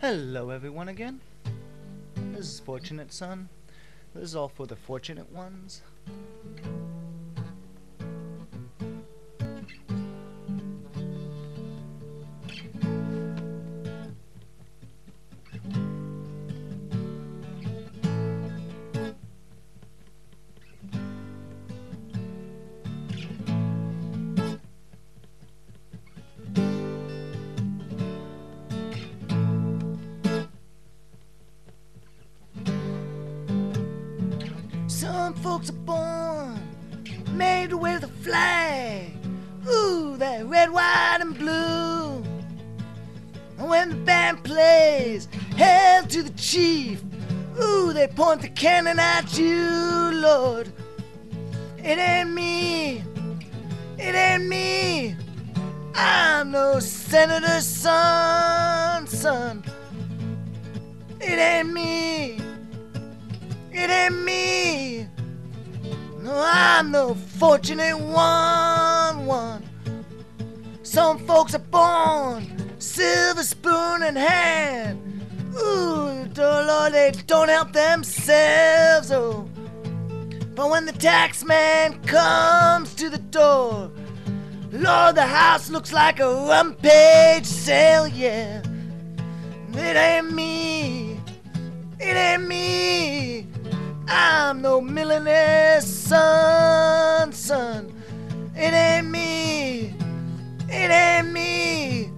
Hello everyone again. This is Fortunate Son. This is all for the fortunate ones. Some folks are born made to wear the flag. Ooh, that red, white, and blue. And when the band plays, hail to the chief. Ooh, they point the cannon at you, Lord. It ain't me. It ain't me. I'm no senator's son, son. It ain't me. It ain't me. No, I'm the fortunate one, one. Some folks are born silver spoon in hand. Ooh, Lord, they don't help themselves. Oh, but when the tax man comes to the door, Lord, the house looks like a one-page sale. Yeah, it ain't me. I'm no millionaire's son, son. It ain't me. It ain't me.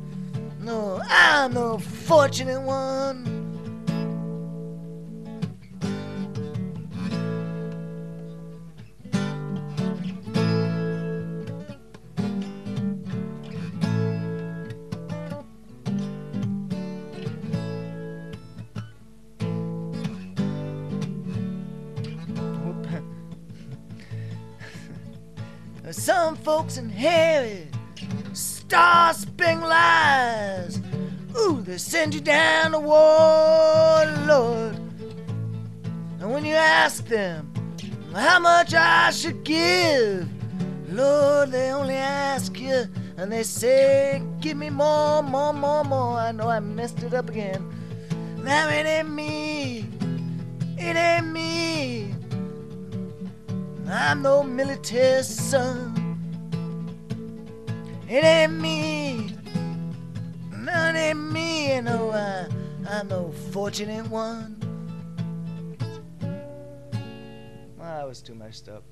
No, I'm the fortunate one. Some folks inherit star spangled lies. Ooh, they send you down the war, Lord. And when you ask them how much I should give, Lord, they only ask you and they say, Give me more, more, more, more. I know I messed it up again. Now it ain't me. It ain't me. I'm no military son. It ain't me. No, it ain't me. No, I, I'm no fortunate one. Well, I was too messed up.